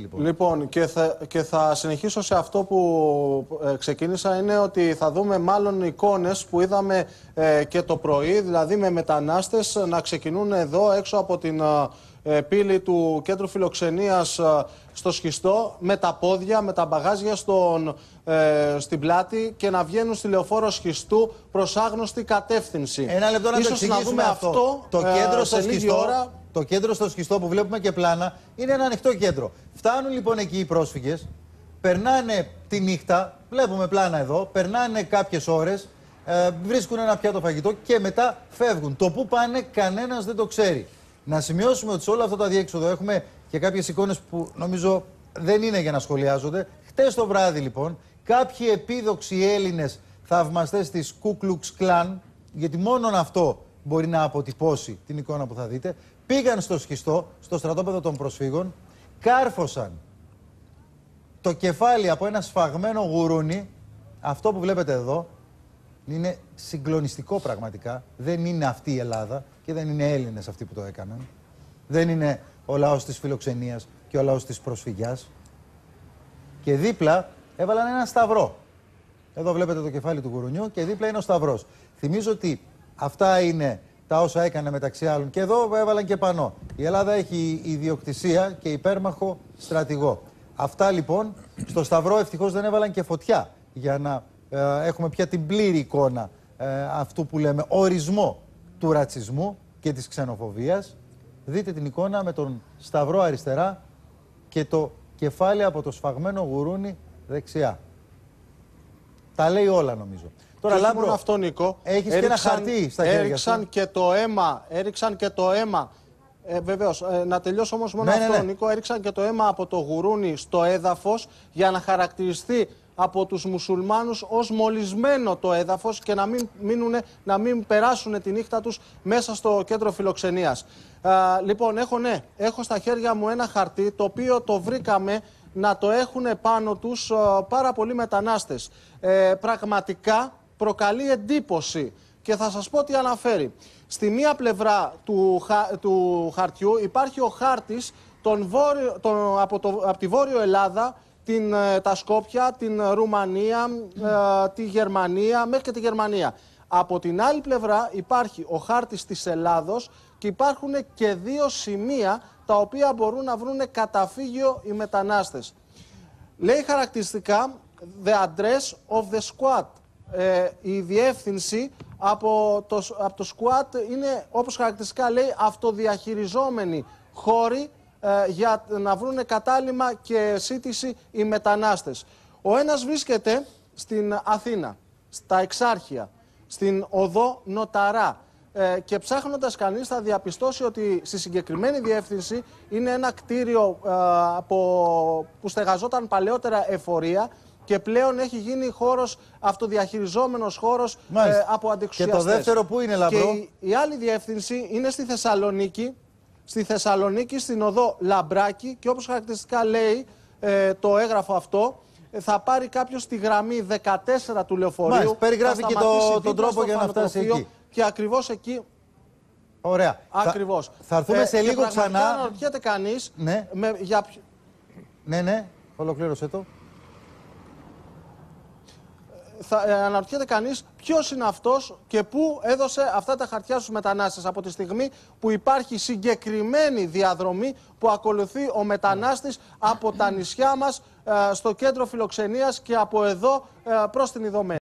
Λοιπόν. λοιπόν, και, θα, και θα συνεχίσω σε αυτό που ε, ξεκίνησα είναι ότι θα δούμε μάλλον εικόνες που είδαμε ε, και το πρωί, δηλαδή με μετανάστες να ξεκινούν εδώ έξω από την ε, πύλη του κέντρου φιλοξενίας στο σχιστό με τα πόδια, με τα μπαγάζια στον, στην πλάτη και να βγαίνουν στη λεωφόρο σχιστού προς άγνωστη κατεύθυνση. Ένα λεπτό να Ίσως το να δούμε αυτό. αυτό το κέντρο σε στο λίγη σχιστό, ώρα το κέντρο στο σχιστό που βλέπουμε και πλάνα είναι ένα ανοιχτό κέντρο. Φτάνουν λοιπόν εκεί οι πρόσφυγες, περνάνε τη νύχτα, βλέπουμε πλάνα εδώ, περνάνε κάποιες ώρες, ε, βρίσκουν ένα πιάτο φαγητό και μετά φεύγουν. Το πού πάνε κανένας δεν το ξέρει. Να σημειώσουμε ότι σε όλο αυτό το αδιέξοδο έχουμε και κάποιες εικόνες που νομίζω δεν είναι για να σχολιάζονται. Χτες το βράδυ λοιπόν, κάποιοι επίδοξοι Έλληνες θαυμαστές της Κούκλουξ Κλάν, γιατί μόνον αυτό μπορεί να αποτυπώσει την εικόνα που θα δείτε, πήγαν στο σχιστό, στο στρατόπεδο των προσφύγων, κάρφωσαν το κεφάλι από ένα σφαγμένο γουρούνι. Αυτό που βλέπετε εδώ είναι συγκλονιστικό πραγματικά. Δεν είναι αυτή η Ελλάδα και δεν είναι Έλληνες αυτοί που το έκαναν. Δεν είναι ο λαός της φιλοξενίας και ο λαός της προσφυγιάς. Και δίπλα έβαλαν ένα σταυρό. Εδώ βλέπετε το κεφάλι του γουρουνιού και δίπλα είναι ο σταυρός. Θυμίζω ότι αυτά είναι τα όσα έκανε μεταξύ άλλων. Και εδώ έβαλαν και πανό. Η Ελλάδα έχει ιδιοκτησία και υπέρμαχο στρατηγό. Αυτά λοιπόν στο Σταυρό ευτυχώς δεν έβαλαν και φωτιά για να ε, έχουμε πια την πλήρη εικόνα ε, αυτού που λέμε ορισμό του ρατσισμού και της ξενοφοβίας. Δείτε την εικόνα με τον Σταυρό αριστερά και το κεφάλι από το σφαγμένο γουρούνι δεξιά. Τα λέει όλα νομίζω. Τώρα, και Λάμπρο, αυτό, Νίκο. Έχεις και ένα χαρτί στα χέρια έριξαν σου. Και το αίμα, έριξαν και το αίμα. Ε, Βεβαίως, ε, να τελειώσω όμως μόνο ναι, ναι αυτό, ναι, Νίκο. Έριξαν και το αίμα από το γουρούνι στο έδαφος για να χαρακτηριστεί από τους μουσουλμάνους ως μολυσμένο το έδαφος και να μην, μείνουνε, να μην περάσουν τη νύχτα τους μέσα στο κέντρο φιλοξενίας. λοιπόν, έχω, ναι, έχω στα χέρια μου ένα χαρτί το οποίο το βρήκαμε να το έχουν πάνω τους πάρα πολλοί μετανάστες. Ε, πραγματικά προκαλεί εντύπωση. Και θα σας πω τι αναφέρει. Στη μία πλευρά του, του χαρτιού υπάρχει ο χάρτης τον βόρειο, τον, από, το, από τη Βόρειο Ελλάδα, την, ε, τα Σκόπια, την Ρουμανία, ε, τη Γερμανία, μέχρι και τη Γερμανία. Από την άλλη πλευρά υπάρχει ο χάρτης της Ελλάδος και υπάρχουν και δύο σημεία τα οποία μπορούν να βρουν καταφύγιο οι μετανάστες. Λέει χαρακτηριστικά the address of the squad ε, η διεύθυνση από το, από το ΣΚΟΑΤ είναι όπως χαρακτηριστικά λέει αυτοδιαχειριζόμενοι χώροι ε, για να βρουν κατάλημα και σύντηση οι μετανάστες. Ο ένας βρίσκεται στην Αθήνα, στα Εξάρχεια, στην Οδό Νοταρά ε, και ψάχνοντας κανείς θα διαπιστώσει ότι στη συγκεκριμένη διεύθυνση είναι ένα κτίριο ε, από, που στεγαζόταν παλαιότερα εφορία και πλέον έχει γίνει χώρος, αυτοδιαχειριζόμενος χώρος ε, από αντεξουσιαστές. Και το δεύτερο που είναι λαμπρό; Και η, άλλη διεύθυνση είναι στη Θεσσαλονίκη, στη Θεσσαλονίκη στην οδό Λαμπράκη και όπως χαρακτηριστικά λέει ε, το έγγραφο αυτό, ε, θα πάρει κάποιος τη γραμμή 14 του λεωφορείου. Μάλιστα, περιγράφει και το, τον τρόπο για να φτάσει εκεί. Και ακριβώς εκεί Ωραία. Ακριβώς. Θα, θα έρθουμε ε, σε λίγο ξανά. Αν αναρωτιέται κανείς... Ναι. Με, για... ναι, ναι. Ολοκλήρωσε το θα ε, αναρωτιέται κανείς ποιος είναι αυτός και πού έδωσε αυτά τα χαρτιά στους μετανάστες από τη στιγμή που υπάρχει συγκεκριμένη διαδρομή που ακολουθεί ο μετανάστης από τα νησιά μας ε, στο κέντρο φιλοξενίας και από εδώ ε, προς την Ιδωμένη.